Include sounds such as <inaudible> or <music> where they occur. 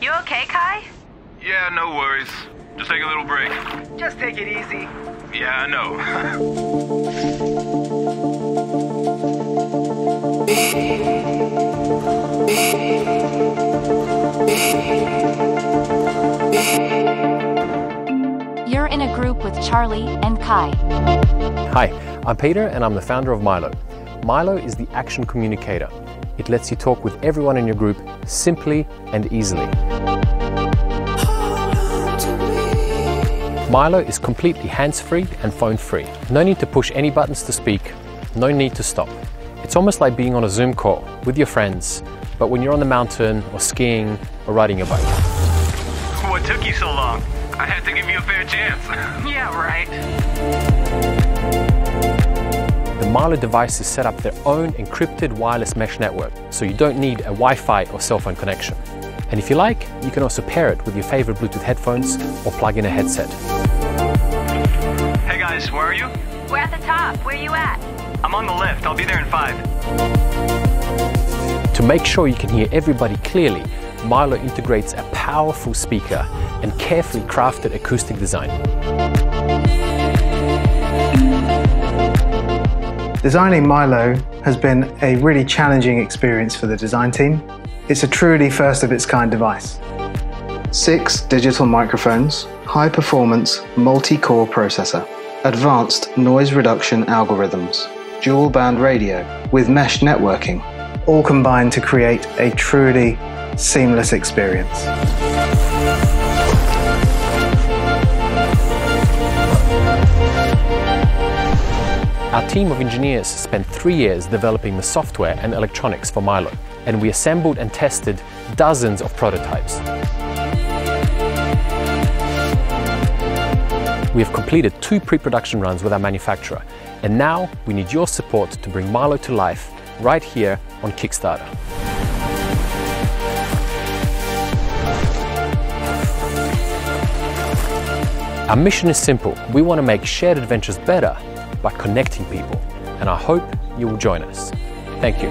Kai? Yeah, no worries. Just take a little break. Just take it easy. Yeah, I know. You're in a group with Charlie and Kai. Hi, I'm Peter and I'm the founder of Milo. Milo is the action communicator. It lets you talk with everyone in your group simply and easily. Milo is completely hands-free and phone-free. No need to push any buttons to speak, no need to stop. It's almost like being on a Zoom call with your friends, but when you're on the mountain or skiing or riding your bike. What took you so long? I had to give you a fair chance. <laughs> Yeah, right. The Milo devices set up their own encrypted wireless mesh network, so you don't need a Wi-Fi or cell phone connection. And if you like, you can also pair it with your favorite Bluetooth headphones or plug in a headset. hey guys, where are you? We're at the top. Where you at? I'm on the lift. I'll be there in five. To make sure you can hear everybody clearly, Milo integrates a powerful speaker and carefully crafted acoustic design. Designing Milo has been a really challenging experience for the design team. It's a truly first of its kind device. Six digital microphones, high performance multi core processor, advanced noise reduction algorithms, dual band radio with mesh networking, all combined to create a truly seamless experience. Our team of engineers spent three years developing the software and electronics for Milo, and we assembled and tested dozens of prototypes. We have completed two pre-production runs with our manufacturer, and now we need your support to bring Milo to life right here on Kickstarter. Our mission is simple. We want to make shared adventures better by connecting people, and I hope you will join us. Thank you.